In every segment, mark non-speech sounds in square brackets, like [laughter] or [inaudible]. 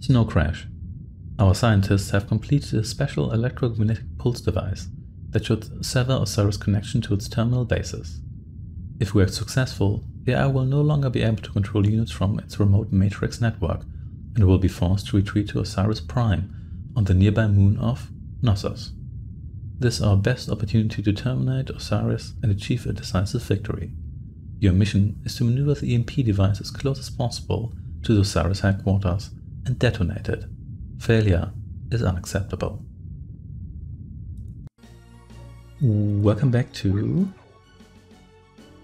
Snow crash. Our scientists have completed a special electromagnetic pulse device that should sever Osiris' connection to its terminal bases. If we are successful, the AI will no longer be able to control units from its remote matrix network and will be forced to retreat to Osiris Prime on the nearby moon of Knossos. This is our best opportunity to terminate Osiris and achieve a decisive victory. Your mission is to maneuver the EMP device as close as possible to the Osiris headquarters and detonate it. Failure is unacceptable. Welcome back to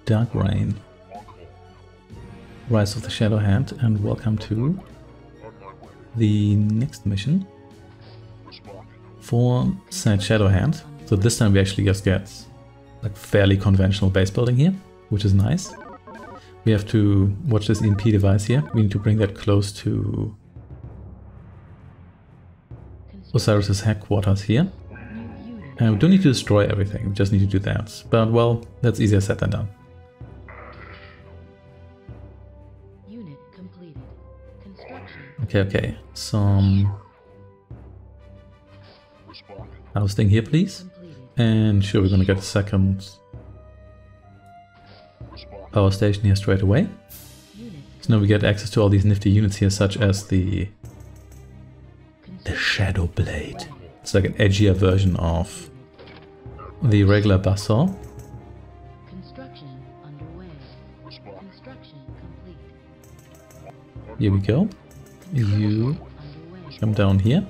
Dark Reign, Rise of the Shadow Hand, and welcome to the next mission for Saint Shadow Hand. So this time we actually just get like fairly conventional base building here, which is nice. We have to watch this EMP device here. We need to bring that close to Osiris's headquarters here. And we don't need to destroy everything, we just need to do that. But well, that's easier said than done. Okay, okay. Some um, housing here, please. And sure, we're gonna get a second power station here straight away. So now we get access to all these nifty units here, such as the the Shadow Blade. It's like an edgier version of the regular Buzzsaw. Here we go. You come down here.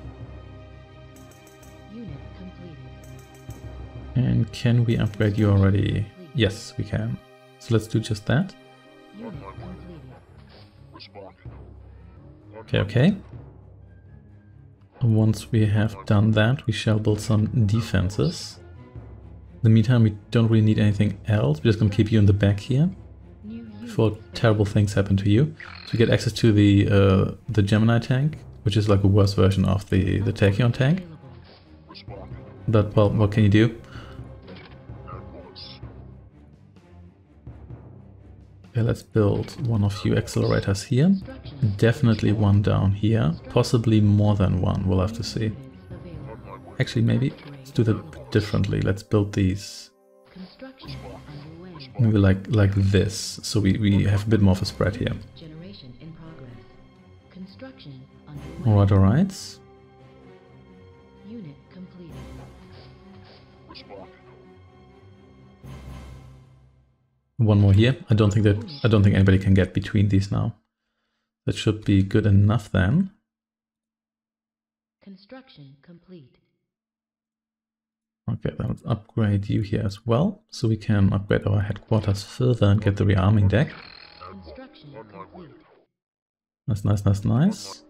And can we upgrade you already? Yes, we can. So let's do just that. Okay, okay. Once we have done that, we shall build some defenses. In the meantime, we don't really need anything else. We're just gonna keep you in the back here before terrible things happen to you. So you get access to the uh, the Gemini tank, which is like a worse version of the, the Tachyon tank. But, well, what can you do? Okay, let's build one of you accelerators here. Definitely one down here. Possibly more than one, we'll have to see. Actually, maybe let's do that differently. Let's build these maybe like like this, so we, we have a bit more of a spread here. Alright, alright. One more here. I don't think that I don't think anybody can get between these now. That should be good enough then. Construction complete. Okay, then let's upgrade you here as well, so we can upgrade our headquarters further and get the rearming deck. Nice, nice, nice, nice.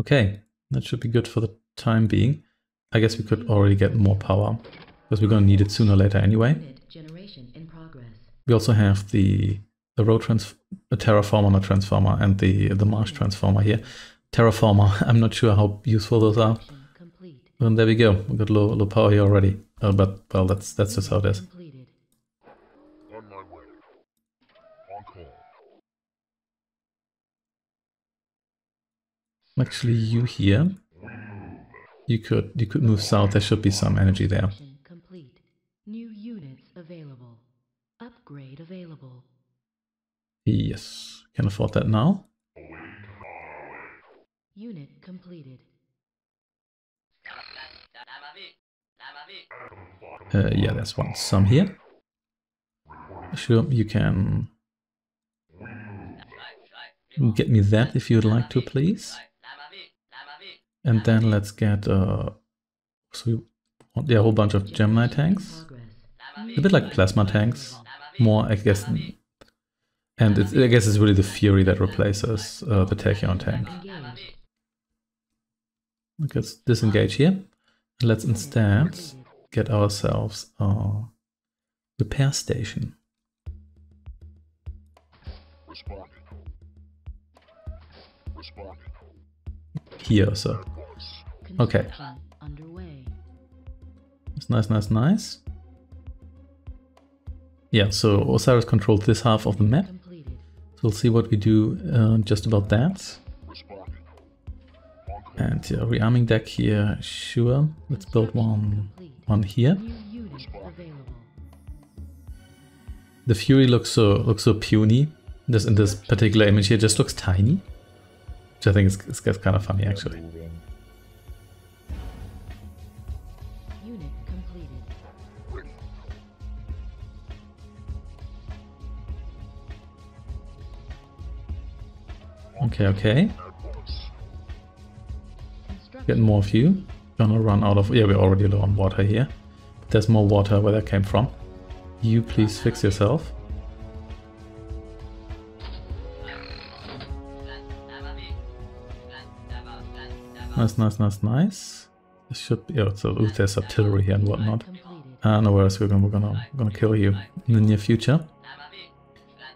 Okay, that should be good for the time being. I guess we could already get more power, because we're going to need it sooner or later anyway. We also have the the road trans the terraformer, not transformer, and the the marsh transformer here. Terraformer, [laughs] I'm not sure how useful those are. And there we go, we got low low power here already. Uh, but well, that's that's just how it is. Actually, you here you could you could move south. There should be some energy there. Complete. New units available. Upgrade available. Yes, can afford that now. Unit completed. Uh, yeah, there's one. Some here. Sure, you can get me that if you'd like to, please. And then let's get uh, so we want yeah, a whole bunch of Gemini tanks. A bit like plasma tanks, more I guess. And I guess it's really the Fury that replaces uh, the Tachyon tank. Let's disengage here. And let's instead get ourselves a repair station. Here, so. Okay. It's nice, nice, nice. Yeah, so Osiris controls this half of the map. So we'll see what we do uh, just about that. And yeah, rearming deck here, sure. Let's build one, one here. New unit available. The Fury looks so looks so puny. This in this particular image here just looks tiny, which I think is, is kind of funny actually. Okay, okay. Get more of you. Gonna run out of... Yeah, we're already low on water here. But there's more water where that came from. You please fix yourself. Nice, nice, nice, nice. This should be... Oh, so ooh, there's artillery here and whatnot. Uh, no worries, we're gonna, we're gonna, gonna kill you in the near future.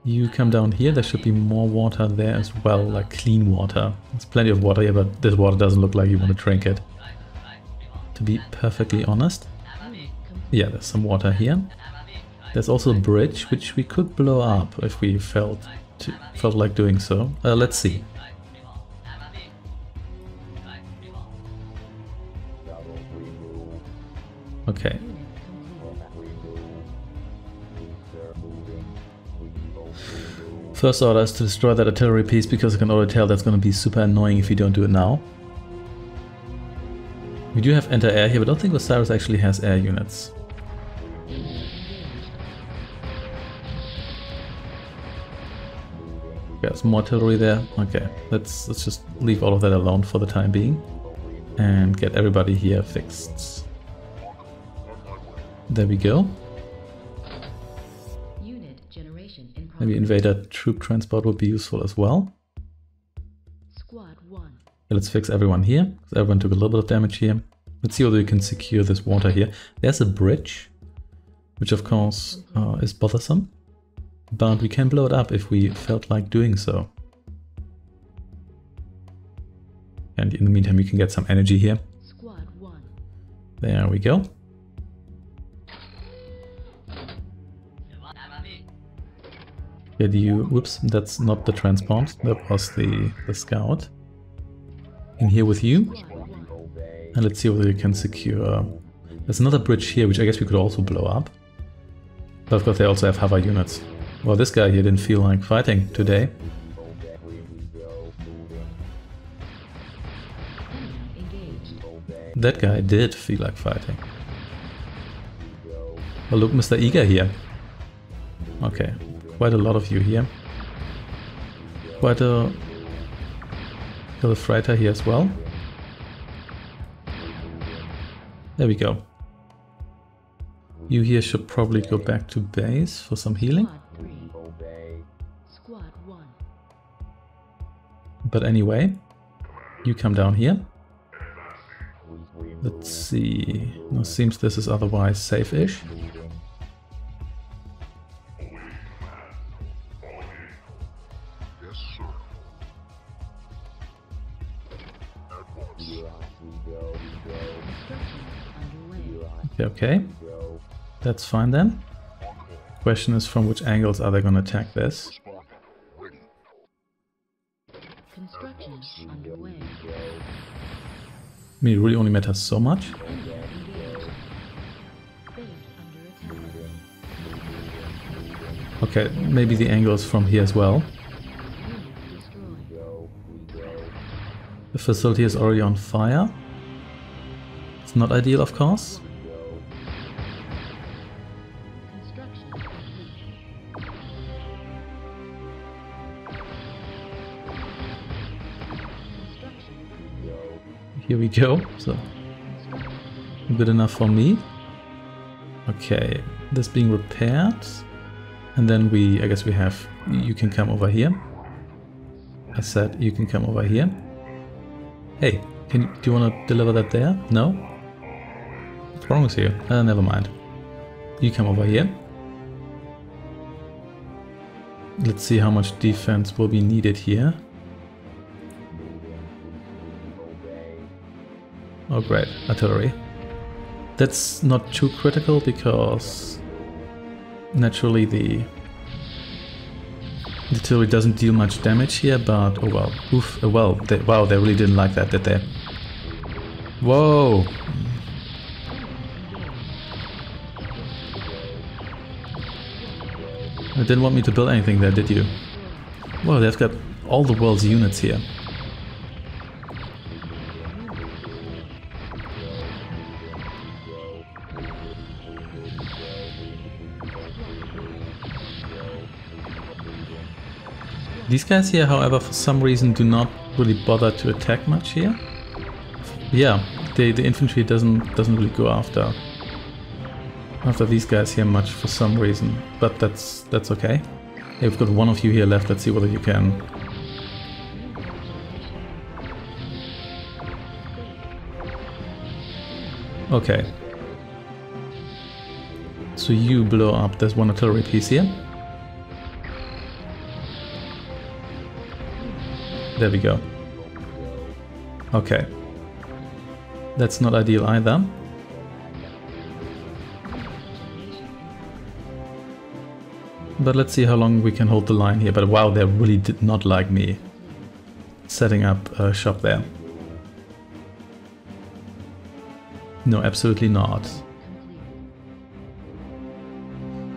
You come down here, there should be more water there as well, like clean water. There's plenty of water here, but this water doesn't look like you want to drink it. To be perfectly honest. Yeah, there's some water here. There's also a bridge, which we could blow up if we felt to, felt like doing so. Uh, let's see. Okay, First order is to destroy that artillery piece because I can already tell that's going to be super annoying if you don't do it now. We do have anti-air here, but I don't think Osiris actually has air units. Some more artillery there. Okay, let's let's just leave all of that alone for the time being. And get everybody here fixed. There we go. Maybe invader troop transport would be useful as well. Squad 1. Okay, let's fix everyone here. 'cause Everyone took a little bit of damage here. Let's see whether we can secure this water here. There's a bridge, which of course uh, is bothersome. But we can blow it up if we felt like doing so. And in the meantime, we can get some energy here. Squad 1. There we go. Get you, whoops, that's not the transport, that was the, the scout. In here with you. And let's see whether we can secure... There's another bridge here, which I guess we could also blow up. But of course they also have hover units. Well, this guy here didn't feel like fighting today. That guy did feel like fighting. Oh look, Mr. Eager here. Okay, quite a lot of you here. Quite a... A freighter here as well. There we go. You here should probably go back to base for some healing. Squad 3. Squad 1. But anyway, you come down here. Let's see. No, seems this is otherwise safe-ish. That's fine then. Question is from which angles are they going to attack this? I mean, it really only matters so much. Enemy engaged. Base under attack. Okay, maybe the angle is from here as well. The facility is already on fire. It's not ideal, of course. Here we go. So, good enough for me. Okay, this being repaired. And then we, I guess we have, you can come over here. I said you can come over here. Hey, can do you want to deliver that there? No? What's wrong with you? Uh, never mind. You come over here. Let's see how much defense will be needed here. Oh great, artillery. That's not too critical because Naturally the artillery doesn't deal much damage here, but oh well. Oof, oh well, they, wow, they really didn't like that, did they? Whoa! You didn't want me to build anything there, did you? Well, they've got all the world's units here. These guys here, however, for some reason do not really bother to attack much here. Yeah, the, the infantry doesn't doesn't really go after after these guys here much for some reason, but that's that's okay. Hey, we've got one of you here left, let's see whether you can... Okay. So you blow up, there's one artillery piece here. There we go. Okay. That's not ideal either. But let's see how long we can hold the line here. But wow, they really did not like me setting up a shop there. No, absolutely not.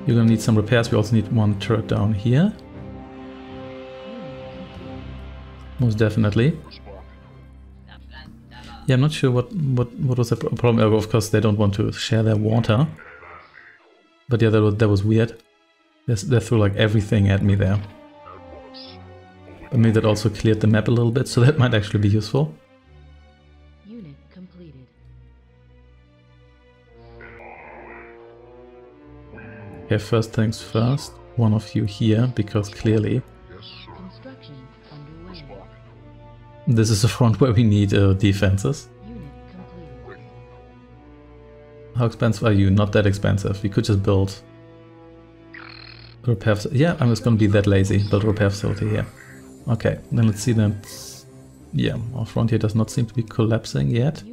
You're gonna need some repairs. We also need one turret down here. Most definitely. Yeah, I'm not sure what, what, what was the problem. Of course, they don't want to share their water. But yeah, that was, that was weird. They threw like everything at me there. But maybe that also cleared the map a little bit, so [laughs] that might actually be useful. Unit completed. Okay, first things first. One of you here, because clearly this is a front where we need uh, defenses. How expensive are you? Not that expensive. We could just build repair Yeah, I'm just gonna be that lazy. Build repair facility here. Okay, then let's see that. Yeah, our front here does not seem to be collapsing yet.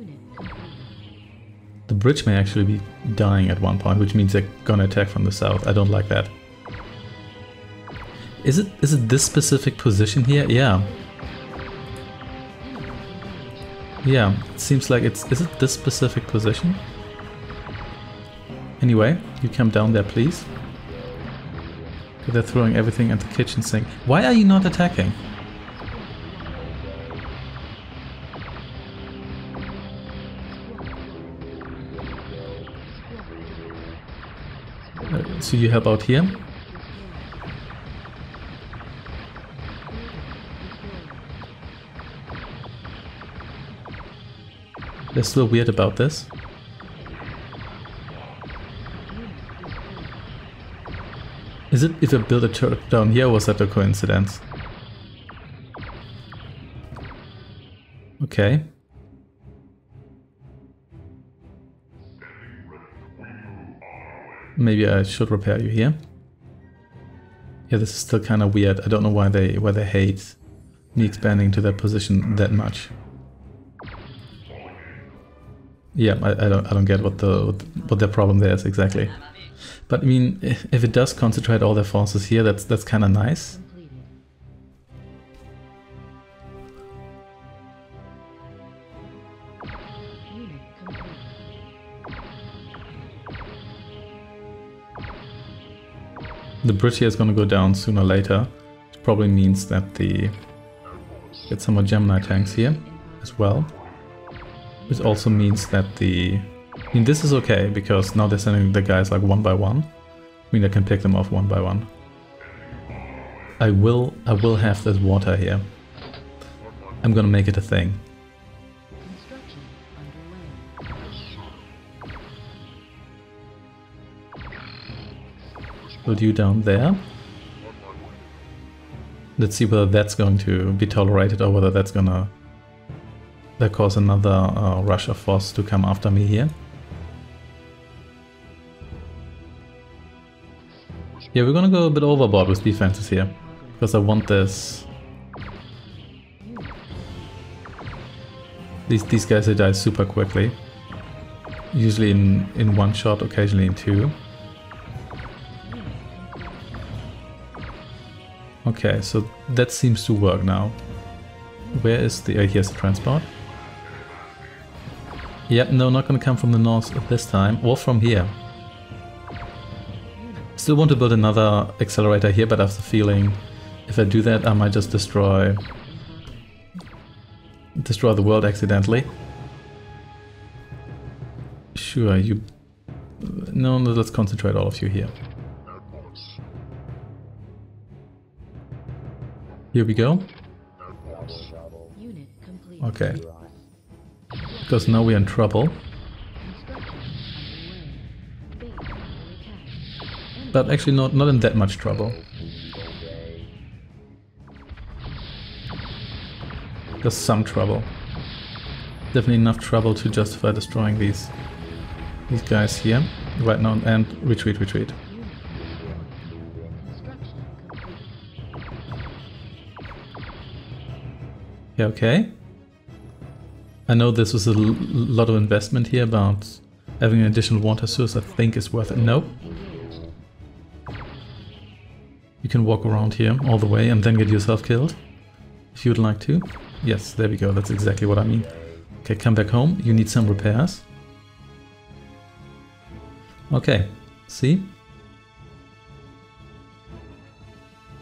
The bridge may actually be dying at one point, which means they're gonna attack from the south. I don't like that. Is it is it this specific position here? Yeah. Yeah, it seems like it's... Is it this specific position? Anyway, you come down there, please. They're throwing everything at the kitchen sink. Why are you not attacking? Uh, So you help out here? They're still weird about this. Is it if I build a turret down here, or was that a coincidence? Okay. Maybe I should repair you here. Yeah, this is still kind of weird. I don't know why they why they hate me expanding to that position that much. Yeah, I, I don't I don't get what the what, their problem there is exactly. But I mean, if it does concentrate all their forces here, that's that's kind of nice. The bridge here is going to go down sooner or later, which probably means that the get some more Gemini tanks here as well. Which also means that the I mean, this is okay because now they're sending the guys like one by one. I mean, I can pick them off one by one. I will, I will have this water here. I'm gonna make it a thing. Put you down there. Let's see whether that's going to be tolerated or whether that's gonna that cause another uh, rush of force to come after me here. Yeah, we're gonna go a bit overboard with defenses here. Because I want this... These, these guys they die super quickly. Usually in, in one shot, occasionally in two. Okay, so that seems to work now. Where is the... Uh, here's the transport. Yep, no, not gonna come from the north this time, or from here. Still want to build another accelerator here, but I have the feeling if I do that I might just destroy... destroy the world accidentally. Sure, you... No, no, let's concentrate all of you here. Here we go. Okay. Because now we're in trouble. But actually not, not in that much trouble. Just some trouble. Definitely enough trouble to justify destroying these these guys here. Right now and retreat, retreat. Okay. I know this was a lot of investment here, but having an additional water source I think is worth it. No. You can walk around here all the way and then get yourself killed. If you'd like to. Yes, there we go. That's exactly what I mean. Okay, come back home. You need some repairs. Okay, see?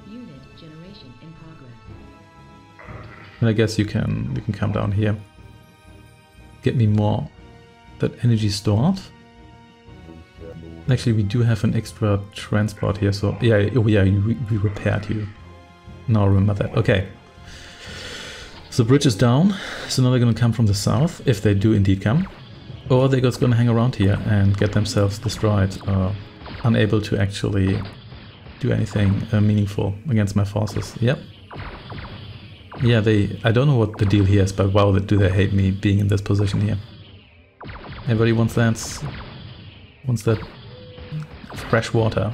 Unit generation in progress. And I guess you can you can come down here. Get me more that energy stored. Actually, we do have an extra transport here, so yeah, oh yeah, you, we repaired you. Now I remember that. Okay. So bridge is down, so now they're gonna come from the south, if they do indeed come. Or they're just gonna hang around here and get themselves destroyed, uh, unable to actually do anything uh, meaningful against my forces. Yep. Yeah, they. I don't know what the deal here is, but wow, do they hate me being in this position here. Everybody wants that. Wants that fresh water.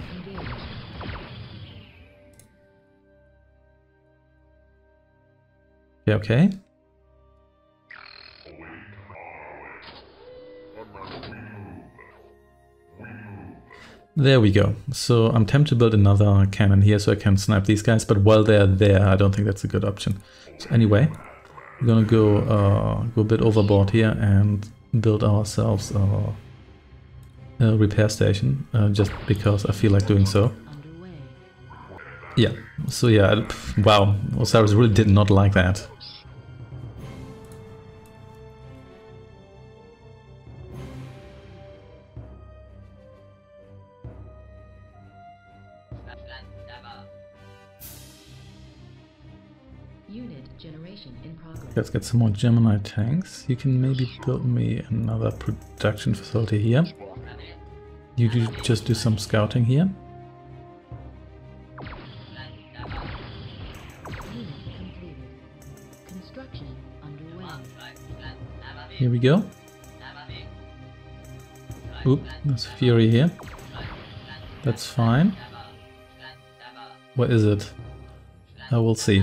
Yeah, okay. There we go. So I'm tempted to build another cannon here so I can snipe these guys, but while they're there, I don't think that's a good option. So anyway, we're gonna go uh, go a bit overboard here and build ourselves a, a repair station, uh, just because I feel like doing so. Yeah. So yeah, wow, Osiris really did not like that. Let's get some more Gemini tanks. You can maybe build me another production facility here. You do just do some scouting here. Here we go. Oop, there's Fury here. That's fine. What is it? Oh, I will see.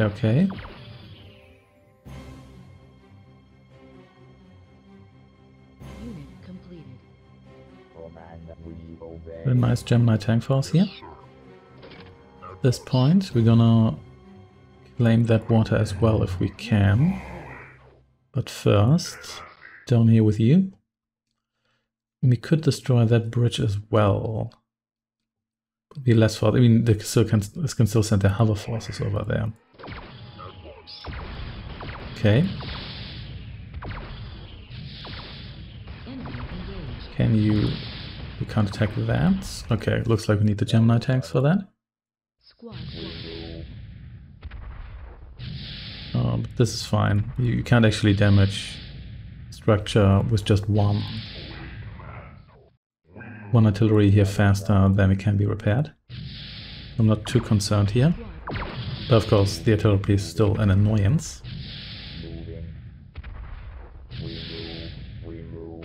okay. Unit completed. Command, we obey. A nice Gemini tank force here. At this point, we're gonna claim that water as well if we can. But first, down here with you. We could destroy that bridge as well. Be less far. I mean, they still can, they can still send their hover forces over there. Okay. Can you... We can't attack that. Okay, looks like we need the Gemini tanks for that. One. Uh, but this is fine. You, you can't actually damage structure with just one one artillery here faster than it can be repaired. I'm not too concerned here. But of course, the artillery is still an annoyance. Moving. We move. We move.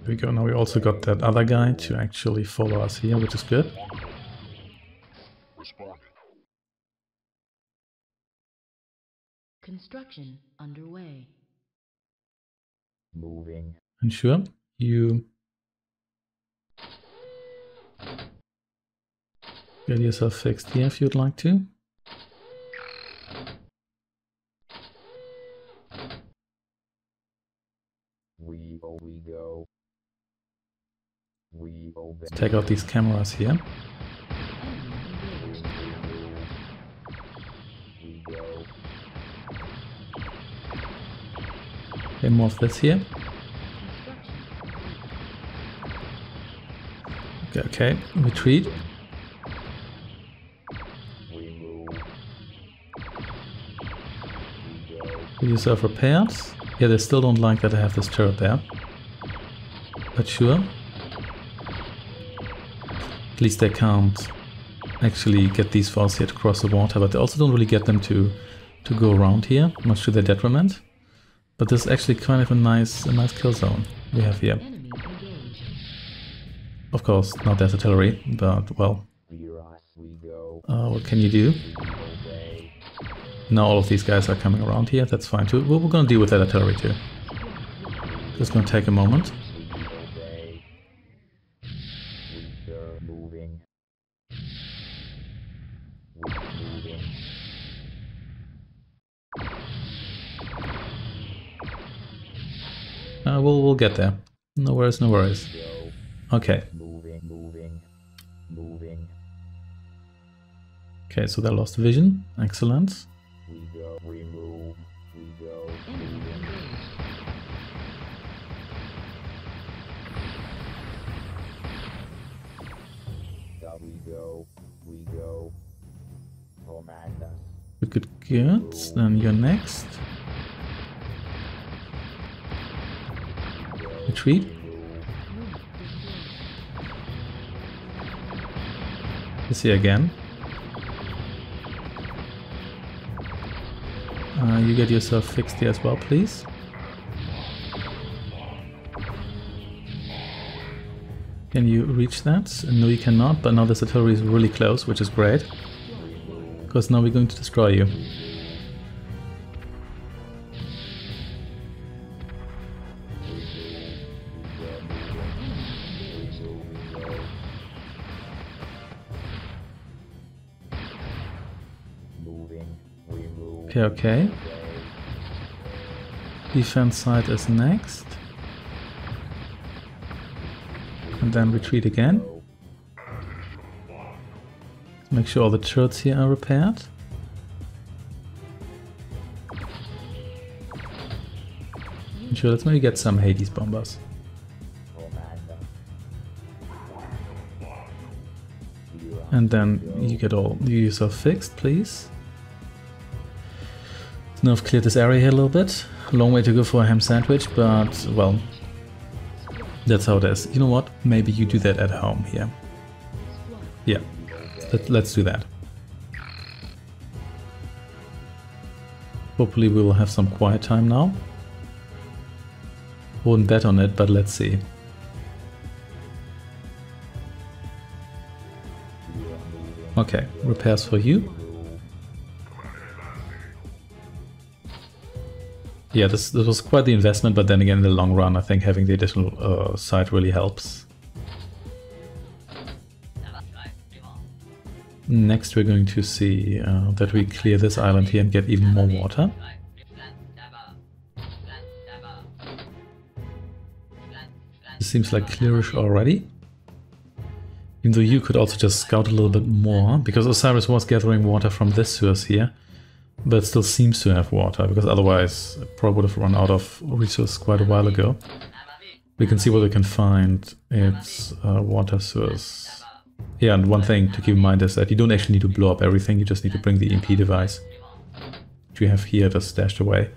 Here we go. Now we also got that other guy to actually follow us here, which is good. Construction underway. Moving. And sure, you get yourself fixed here if you'd like to. We oh we go. We oh, obey. Take out these cameras here. We go. Okay, more of this here. Okay, okay, retreat. We go. Get yourself repaired. Yeah, they still don't like that I have this turret there. But sure. At least they can't actually get these falls here to cross the water, but they also don't really get them to to go around here, much to their detriment. But this is actually kind of a nice a nice kill zone we have here. Of course, not that artillery, but well, Fear us. We go. uh, what can you do? Now all of these guys are coming around here, that's fine too. We're gonna deal with that artillery too. Just gonna take a moment. Uh, we'll, we'll get there. No worries, no worries. Okay, okay, so they lost vision. Excellent. Good. Then you're next. Retreat. This here again. Uh, you get yourself fixed here as well, please. Can you reach that? No, you cannot, but now this artillery is really close, which is great. Because now we're going to destroy you. Okay, okay. Defense side is next. And then retreat again. Make sure all the turrets here are repaired. Sure, let's maybe get some Hades bombers. And then you get all you yourself fixed, please. Now I've cleared this area here a little bit. Long way to go for a ham sandwich, but well, that's how it is. You know what? Maybe you do that at home here. Yeah, Let, let's do that. Hopefully we will have some quiet time now. Wouldn't bet on it, but let's see. Okay, repairs for you. Yeah, this, this was quite the investment, but then again, in the long run, I think having the additional uh, site really helps. Next, we're going to see uh, that we clear this island here and get even more water. This seems like clearish already. Even though you could also just scout a little bit more, because Osiris was gathering water from this source here, but still seems to have water, because otherwise it probably would have run out of resource quite a while ago. We can see what we can find. It's water source. Yeah, and one thing to keep in mind is that you don't actually need to blow up everything, you just need to bring the EMP device, which we have here just stashed away.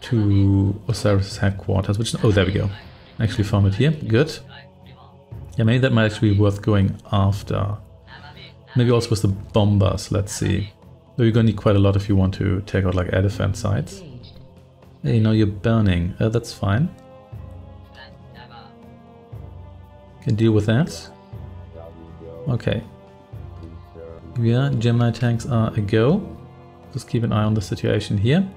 to Osiris' headquarters, which, oh, there we go. Actually found it here, good. Yeah, maybe that might actually be worth going after. Maybe also with the bombers, let's see. Though you're gonna need quite a lot if you want to take out like air defense sites. Hey, now you're burning. Uh, that's fine. Can deal with that. Okay. Yeah, Gemini tanks are a go. Just keep an eye on the situation here.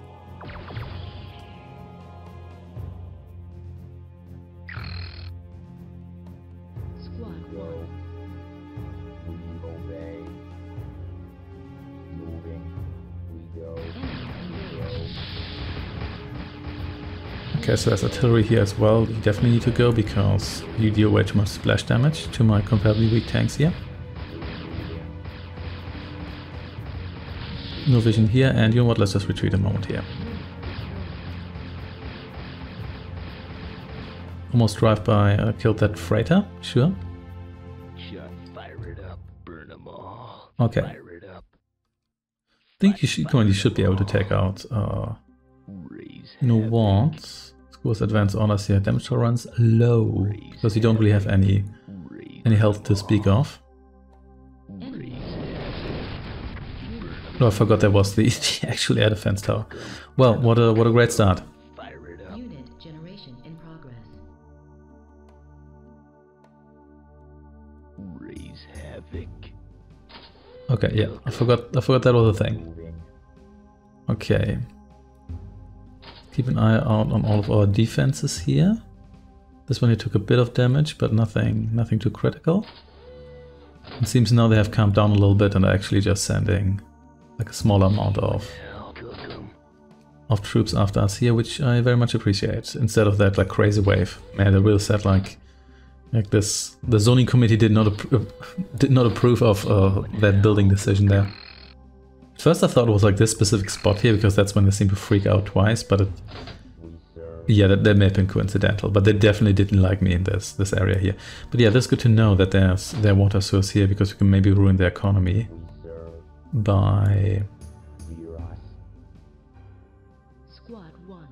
Okay, so there's artillery here as well. You definitely need to go because you deal way too much splash damage to my comparably weak tanks here. No vision here, and you know what, let's just retreat a moment here. Almost drive by, uh, killed that freighter, sure. Fire it up, burn them all. Okay. Fire it up, I think you should, you should be able to take out, uh, you know what? Scores advanced honors here, damage tolerance low, because you don't really have any, any health to speak of. No, I forgot there was the, [laughs] the actual air defense tower. Well, what a what a great start. fire it up. Unit generation in progress. Raise havoc. Okay, yeah, I forgot I forgot that was a thing. Okay. Keep an eye out on all of our defenses here. This one here took a bit of damage, but nothing nothing too critical. It seems now they have calmed down a little bit and are actually just sending like a smaller amount of of troops after us here, which I very much appreciate. Instead of that like crazy wave, man, the real sad like like this. The zoning committee did not [laughs] did not approve of uh, that building decision there. First, I thought it was like this specific spot here because that's when they seem to freak out twice. But it, yeah, that, that may have been coincidental. But they definitely didn't like me in this this area here. But yeah, that's good to know that there's their water source here because we can maybe ruin their economy by Viras. Squad 1.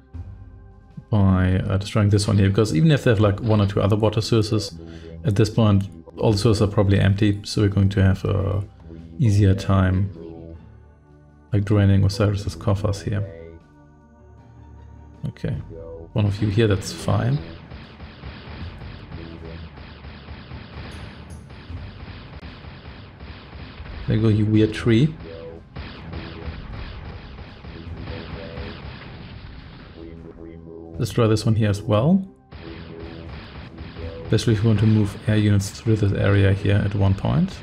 by uh, destroying this one here because even if they have like one or two other water sources at this point all the sources are probably empty so we're going to have a easier time. Like draining Osiris's coffers here okay one of you here that's fine there go you weird tree. We. We, we destroy this one here as well We. We especially if you want to move air units through this area here at one point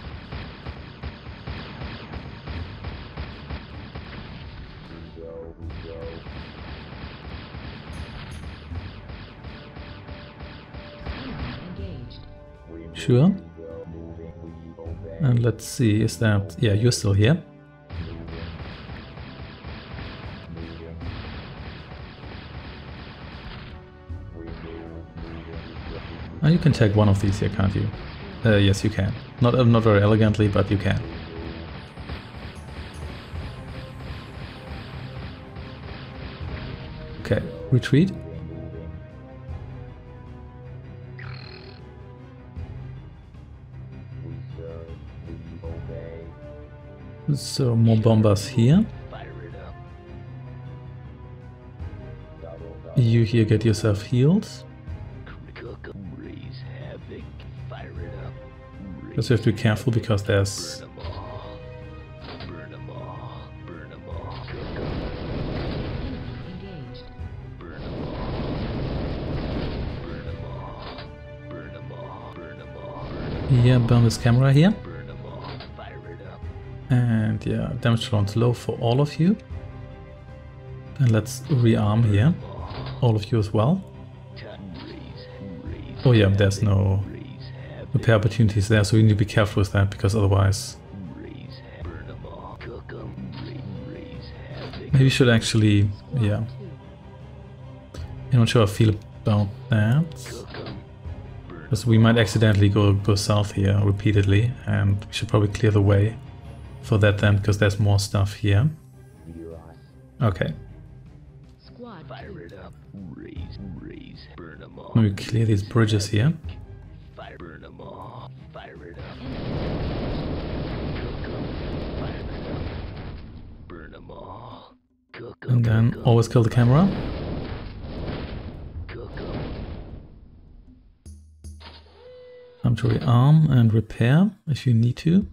Sure. And let's see is that yeah you're still here. Oh, you can take one of these here can't you? Uh, yes you can. Not uh, not very elegantly but you can. Okay retreat so more bombers here you here get yourself healed. Just have to be careful because there's yeah burn this camera here and yeah damage tolerance low for all of you. And let's rearm here. All of you as well. Oh yeah there's no repair opportunities there so you need to be careful with that because otherwise maybe you should actually yeah. I'm not sure how I feel about that? Because we might accidentally go go south here repeatedly and we should probably clear the way for that then because there's more stuff here okay Squad Squad Fire it up. Raise, raise, burn them all. Let me clear these bridges here. Fire, burn them all. Fire it up. Enemy Cook 'em. Fire it up. Burn them all. And then always kill the camera. Cook 'em. Time to rearm and repair if you need to.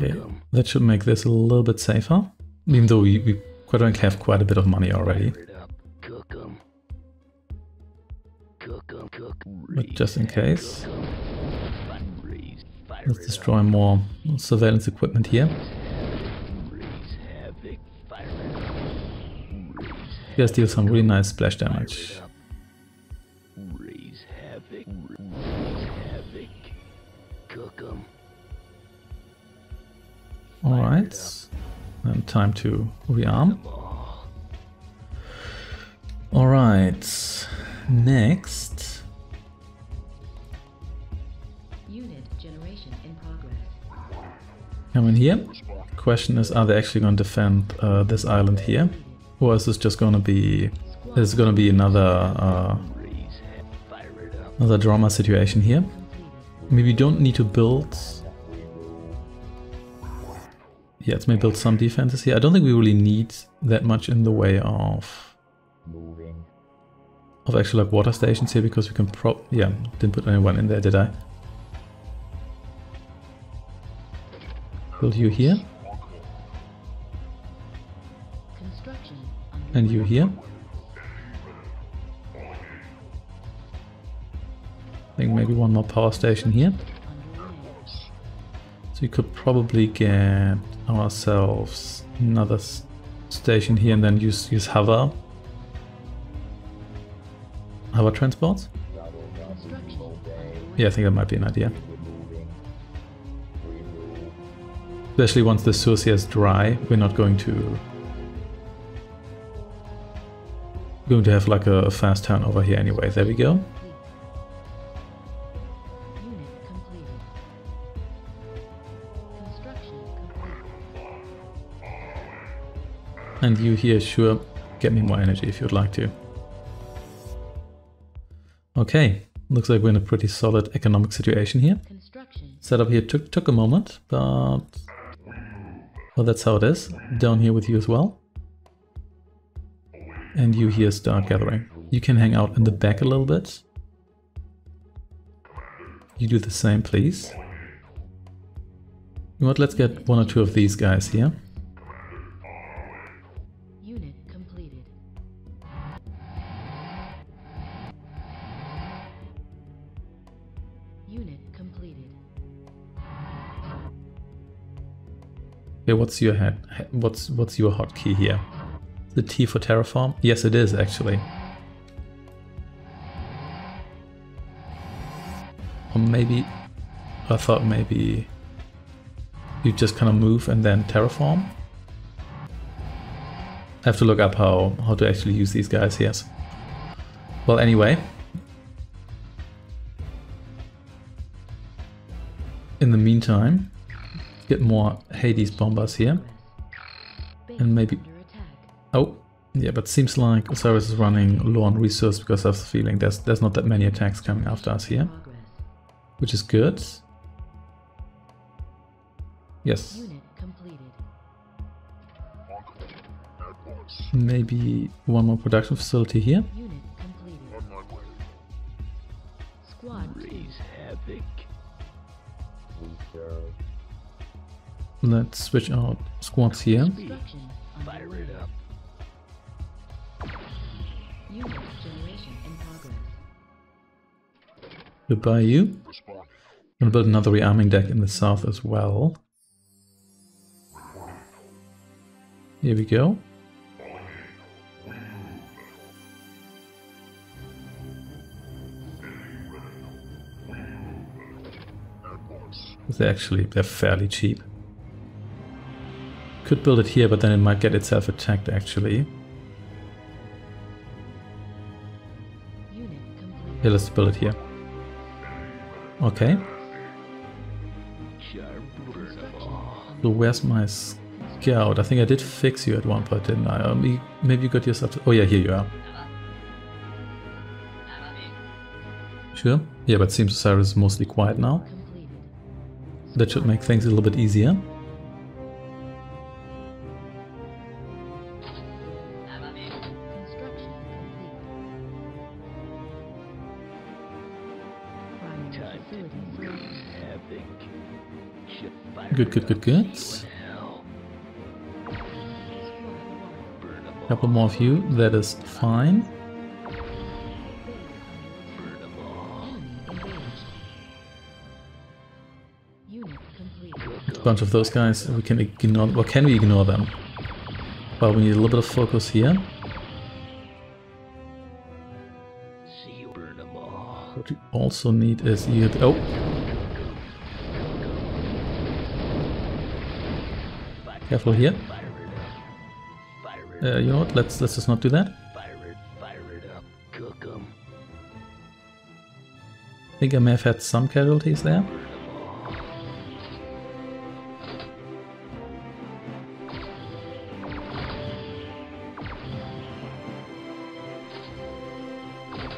Okay, that should make this a little bit safer. Even though we, we quite frankly have quite a bit of money already. Fire it up. Cook 'em. Cook 'em. Cook. But just in case, Cook 'em. Fi- raise, fire let's destroy more surveillance equipment here. up. Raise havoc. Fire it up. Raise You guys deal some really nice splash damage. Time to rearm. Alright. Next. Unit generation in progress. Come in here. Question is, are they actually going to defend uh, this island here? Or is this just going to be... Is going to be another uh, Raise ha- Fire it up. another drama situation here? Maybe you don't need to build... Yeah, let's maybe build some defenses here. I don't think we really need that much in the way of Moving. of actual like water stations here because we can pro yeah didn't put anyone in there did I? Build you here. And you here. I think maybe one more power station here. so you could probably get ourselves another station here and then use use hover hover transports yeah I think that might be an idea. Especially once the source is dry, we're not going to going to have like a, fast turnover here anyway. There we go. And you here, sure, get me more energy if you'd like to. Okay, looks like we're in a pretty solid economic situation here. Setup here took took a moment, but well, that's how it is. Down here with you as well. And you here start gathering. You can hang out in the back a little bit. You do the same, please. You know what? Let's get one or two of these guys here. Okay, what's your head? What's what's your hotkey here? The T for terraform? Yes, it is actually. Or maybe I thought maybe you just kind of move and then terraform. I have to look up how how to actually use these guys. Yes. Well, anyway. In the meantime, get more Hades bombers here. And maybe- Oh, yeah, but seems like Osiris is running low on resource because I have the feeling there's there's not that many attacks coming after us here, which is good. Yes, maybe one more production facility here. Unit completed. Squad. Raise havoc. Let's switch out squads here. Goodbye, you. Gonna build another rearming deck in the south as well. Here we go. They're actually they're fairly cheap. Could build it here, but then it might get itself attacked actually. Yeah, let's build it here. Okay. So where's my scout? I think I did fix you at one point, didn't I? Um, maybe you got yourself... To, oh yeah, here you are. Sure. Yeah, but seems Osiris is mostly quiet now. That should make things a little bit easier. Good, good, good, good. Hell, Squad 1. burn 'em all. Couple more of you. That is fine. 'em. bunch of those guys. We can ignore. Or can we ignore them? Well, we need a little bit of focus here. Also need is you. Oh, careful here. Uh, you know what? Let's let's just not do that. I think I may have had some casualties there.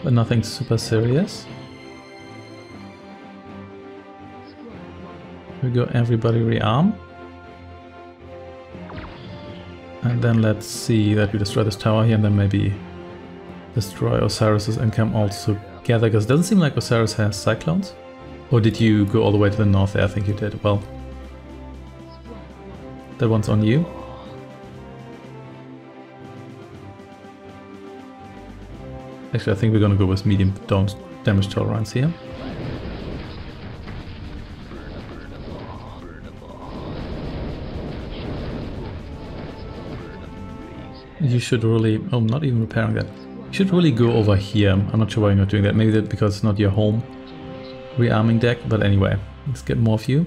But nothing super serious. We go everybody rearm. And then let's see that we destroy this tower here and then maybe destroy Osiris's income all together. Because it doesn't seem like Osiris has cyclones. Or did you go all the way to the north there? I think you did. Well, that one's on you. Actually, I think we're gonna go with medium damage tolerance here. You should really... Oh, I'm not even repairing that. You should really go over here. I'm not sure why you're not doing that. Maybe that because it's not your home rearming deck. But anyway, let's get more of you.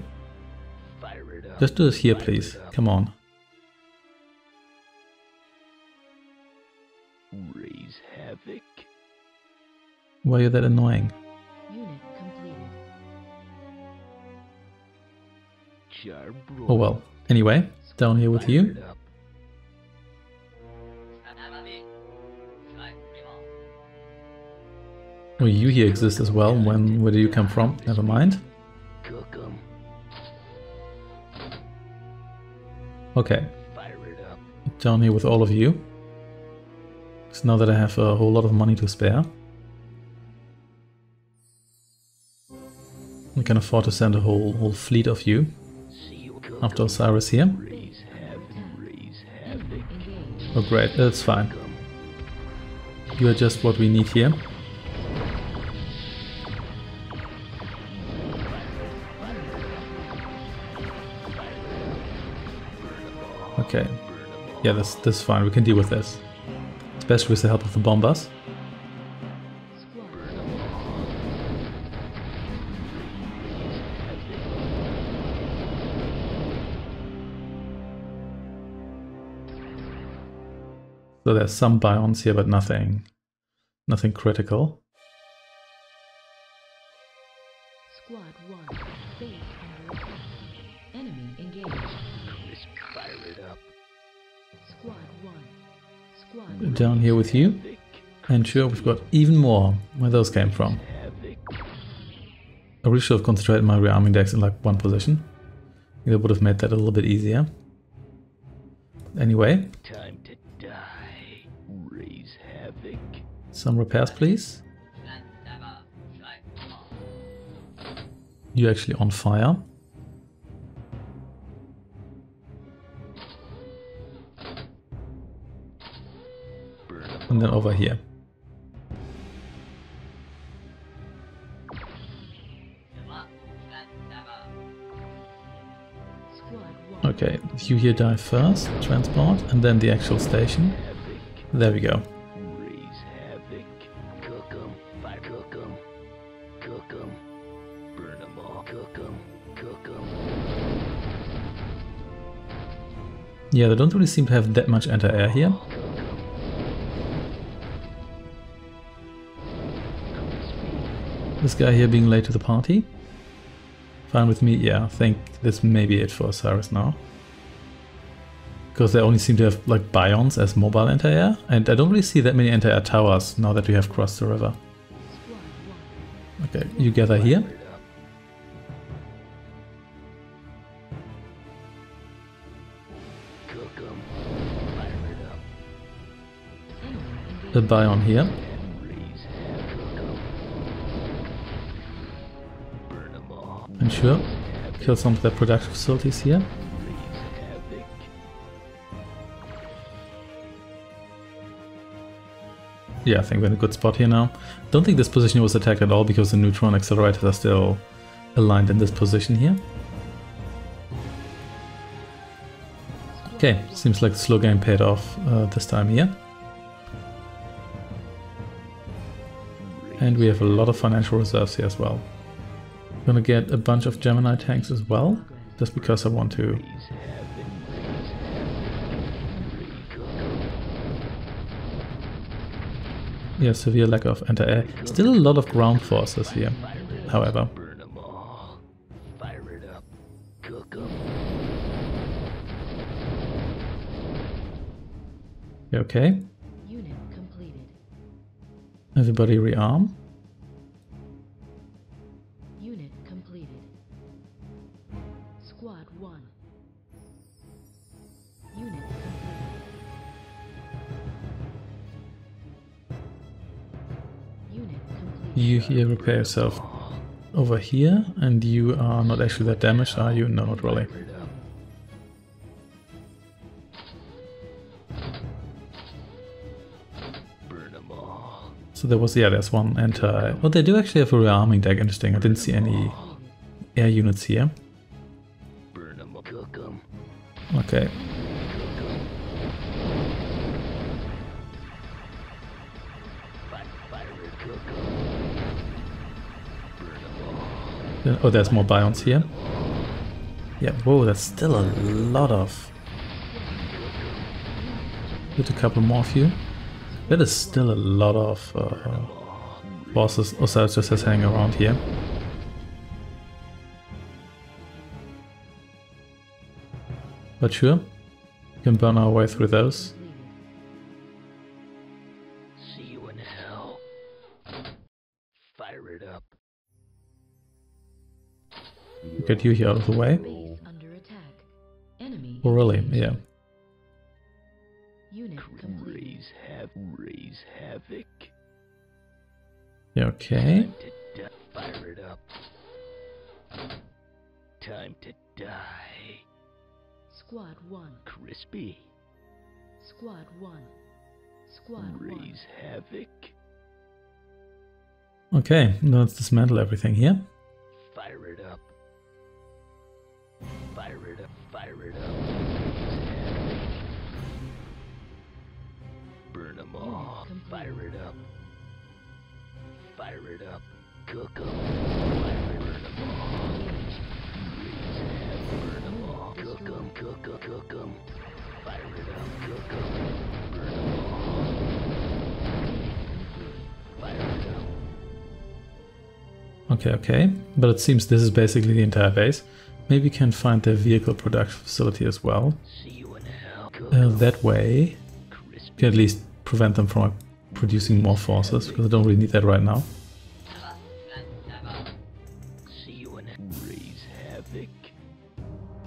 Fire it up. Just do this here, please. Come on. Raise havoc. Why are you that annoying? Unit completed. Charbroil. Oh well. Anyway, down here with you. Oh, you here exist as well. When? Where do you come from? Never mind. Okay, down here with all of you. So now that I have a whole lot of money to spare, we can afford to send a whole whole fleet of you after. Osiris here. Oh great, that's fine. You are just what we need here. Okay. Yeah, that's that's fine. We can deal with this. Especially with the help of the bombers. Squad So there's some bions here, but nothing nothing critical. Squad 1. Base under attack. Enemy engaged. Crisp. Fire it up. Squad 1. Squad 1. Down here with you. And sure, we've got even more where those came from. Havoc. I really should have concentrated my rearming decks in like one position. I think that would have made that a little bit easier. Anyway, Time to die. Raise havoc. some repairs please. You're actually on fire. And then over here. Squad 1. Okay, you here die first, transport, and then the actual station. There we go. Raise havoc. Cook 'em. Fire. Cook 'em. Cook 'em. Burn 'em all. Cook 'em. Cook 'em. Yeah, they don't really seem to have that much anti-air here. This guy here being late to the party. Fine with me? Yeah, I think this may be it for Osiris now. Because they only seem to have like bions as mobile anti-air, and I don't really see that many anti-air towers now that we have crossed the river. Okay, you gather here. A bion here. Sure, kill some of their production facilities here. Yeah, I think we're in a good spot here now. Don't think this position was attacked at all because the neutron accelerators are still aligned in this position here. Okay, seems like the slow game paid off uh, this time here. And we have a lot of financial reserves here as well. Gonna get a bunch of Gemini tanks as well, just because I want to Raise havoc. Raise havoc. Re-cook 'em. Yeah, severe lack of anti-air. Still a lot of ground forces here, however. Burn 'em all. Fire it up. Cook 'em. You Okay, Unit completed. everybody rearm. Here repair yourself over here, and you are not actually that damaged, are you? No, not really. Fire it up. Burn 'em all. So there was, yeah, there's one anti... Well, they do actually have a rearming deck, interesting. I didn't see any air units here. Burn 'em all. Cook 'em. Okay, oh, there's more bions here. Yeah, whoa, that's still a lot of... Hit a couple more of you. That is still a lot of uh, bosses Osiris just has hanging around here. But sure, we can burn our way through those. Get you here out of the way. Base under attack. Enemy. Oh, really? Yeah. Raise have raise havoc. Okay. Time to. Fire it up. Time to die. Squad 1. Crispy. Squad 1. Squad 1. Raise havoc. Okay, now let's dismantle everything here. Fire it up. Fire it up. Fire it up. Raise havoc. Burn 'em all. Fire it up. Fire it up. Cook 'em. Fire it. Burn 'em all. Raise havoc. Burn 'em all. Cook 'em. Cook 'em. Cook 'em. Fire it up. Cook 'em. Burn 'em all. Fire it up. Okay, okay. But it seems this is basically the entire base. Maybe we can find the vehicle production facility as well. Uh, that way, can at least prevent them from producing more forces, because I don't really need that right now. See you in Raise Havoc.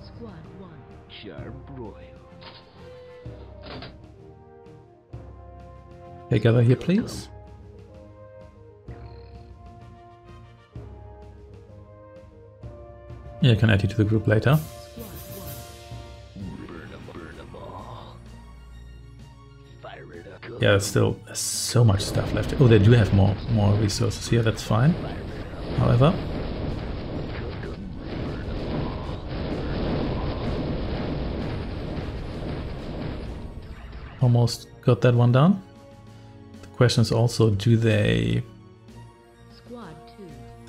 Squad 1. Charbroil. Okay, gather here, please. Yeah, I can add you to the group later. Squad 1. Burn 'em, burn 'em all. Fire it up. Cook Yeah, there's still so much stuff left. Oh, they do have more more resources here. That's fine. However, almost got that one down. The question is also, do they Squad 2.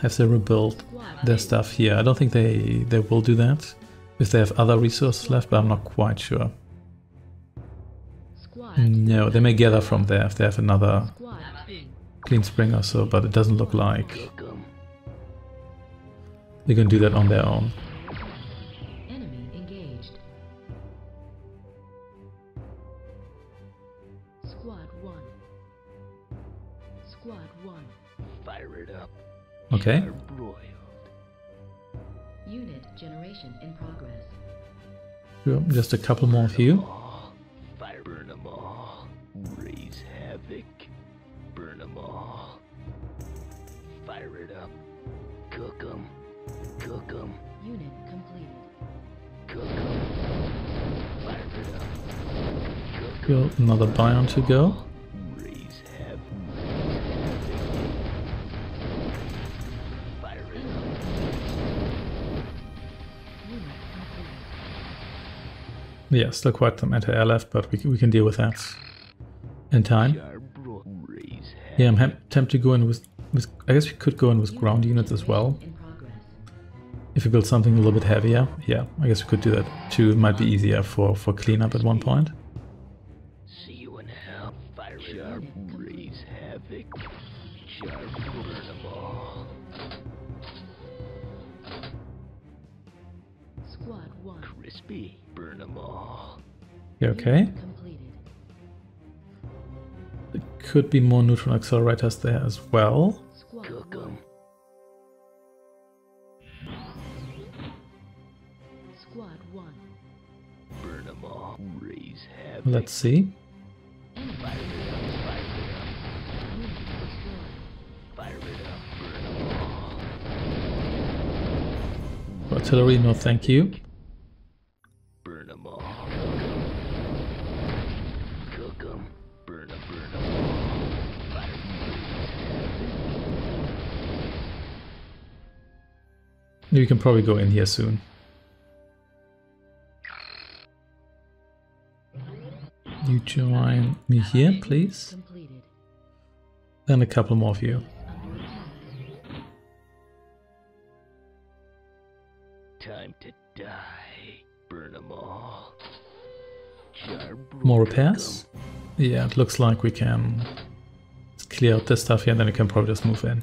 Have they rebuilt their stuff here? I don't think they they will do that. If they have other resources left, but I'm not quite sure. No, they may gather from there if they have another clean spring or so, but it doesn't look like they can do that on their own. Squad 1. Squad 1. Fire it up. Okay. Unit generation in progress. Sure, Just a couple more of you. all. Fire burn 'em all. Raise havoc. Burn them all. Fire it up. Cook them. Cook them. Unit completed. Cook 'em. Fire it up. Cook 'em. Sure, Another Bion to go. Yeah, still quite some anti-air left, but we, we can deal with that in time. Jar bro- Raise havoc. Yeah, I'm hem- tempted to go in with, with... I guess we could go in with ground units as well. If we build something a little bit heavier, yeah, I guess we could do that too. It might be easier for, for cleanup at one point. See you in hell. Fire it up. Raise havoc. Jar burn 'em all. Squad 1. Crispy. Yeah, okay. There could be more neutron accelerators there as well. Squad Cook 1. 'em. Squad 1. You can probably go in here soon. You join me here, please. Then a couple more of you. Time to die. Burn them all. More repairs? Yeah, it looks like we can clear out this stuff here and then we can probably just move in.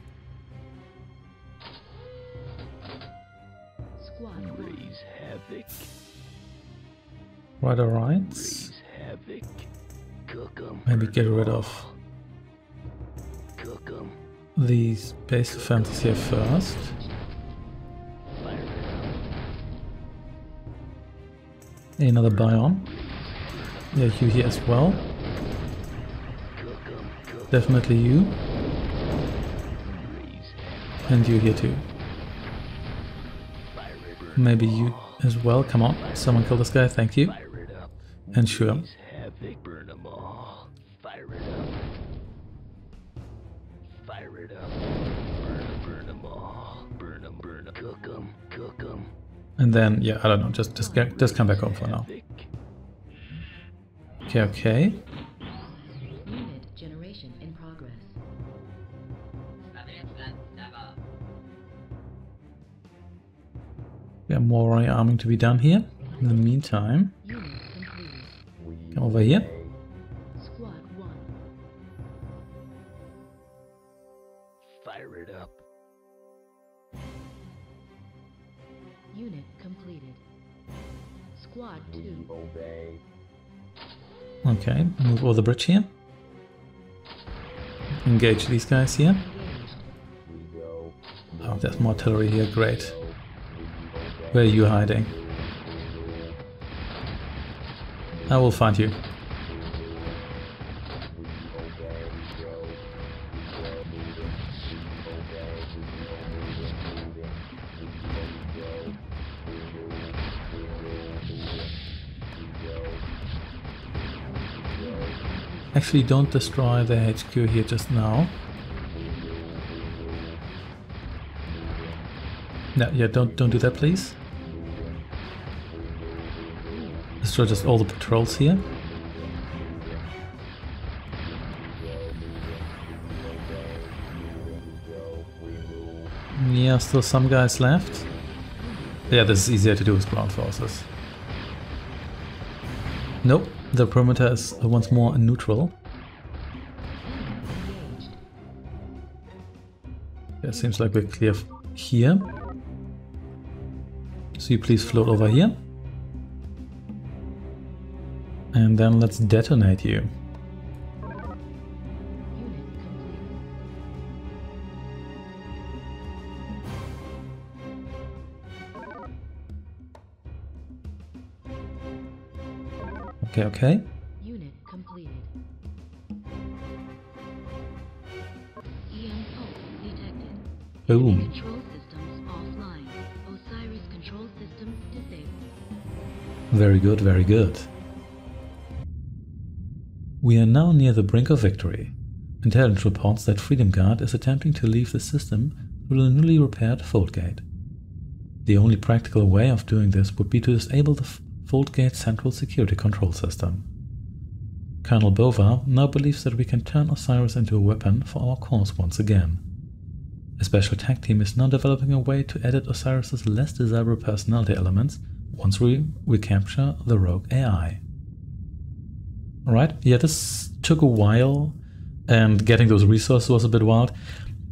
Right, alright. Maybe get rid of these base defenses here first. Another biome. Yeah, you here as well. Definitely you. And you here too. Maybe you as well. Come on. Someone kill this guy. Thank you. Fire it up. And sure. Raise havoc. Burn 'em all. Fire it up. Fire it up. Burn 'em. Burn 'em all. Burn 'em. Burn 'em. Cook 'em. Cook 'em. And then, yeah, I don't know. Just just get, just come back home for now. Okay, okay. Unit generation in progress. Yeah, more arming to be done here. In the meantime, Unit completed. We come over here. Squad 1. Fire it up. Unit completed. Squad We 2. obey. Okay, move over the bridge here. Engage these guys here. Engaged. We go. Oh, there's more artillery here. Great. Where are you hiding? I will find you. Actually, don't destroy the HQ here just now. No, yeah, don't don't do that, please. Destroy just all the patrols here. Yeah, still some guys left. Yeah, this is easier to do with ground forces. Nope, the perimeter is once more neutral. It seems like we're clear here. So you please float over here. And then let's detonate you. Okay, okay. Unit completed. EM pulse detected. Boom. Control systems offline. Osiris control systems disabled. Very good, very good. We are now near the brink of victory. Intelligence reports that Freedom Guard is attempting to leave the system through the newly repaired Fold Gate. The only practical way of doing this would be to disable the F- Fold Gate central security control system. Colonel Bova now believes that we can turn Osiris into a weapon for our cause once again. A special tech team is now developing a way to edit Osiris's less desirable personality elements once we recapture the rogue AI. Alright, yeah, this took a while and getting those resources was a bit wild,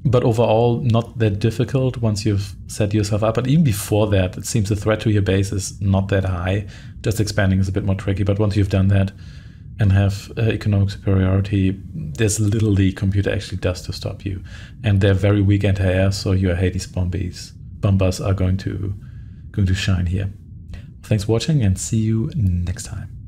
but overall not that difficult once you've set yourself up. But even before that, it seems the threat to your base is not that high. Just expanding is a bit more tricky, but once you've done that and have uh, economic superiority, there's little the computer actually does to stop you. And they're very weak anti-air, so your Hades bombies, bombers are going to going to shine here. Thanks for watching and see you next time.